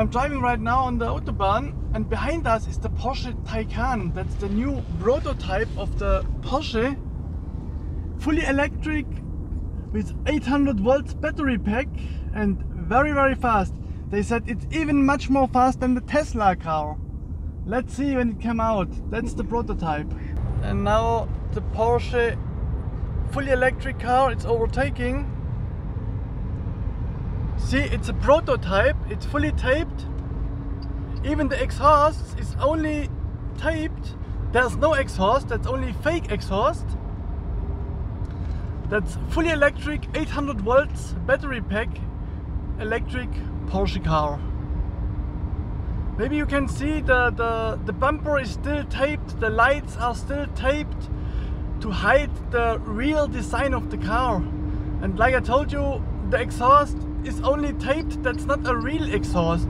I'm driving right now on the Autobahn and behind us is the Porsche Taycan. That's the new prototype of the Porsche. Fully electric with 800 volts battery pack and very very fast. They said it's even much more fast than the Tesla car. Let's see when it come out. That's the prototype. And now the Porsche fully electric car it's overtaking See, it's a prototype, it's fully taped. Even the exhaust is only taped. There's no exhaust, that's only fake exhaust. That's fully electric, 800 volts battery pack, electric Porsche car. Maybe you can see the, the, the bumper is still taped, the lights are still taped to hide the real design of the car. And like I told you, the exhaust is only taped, that's not a real exhaust.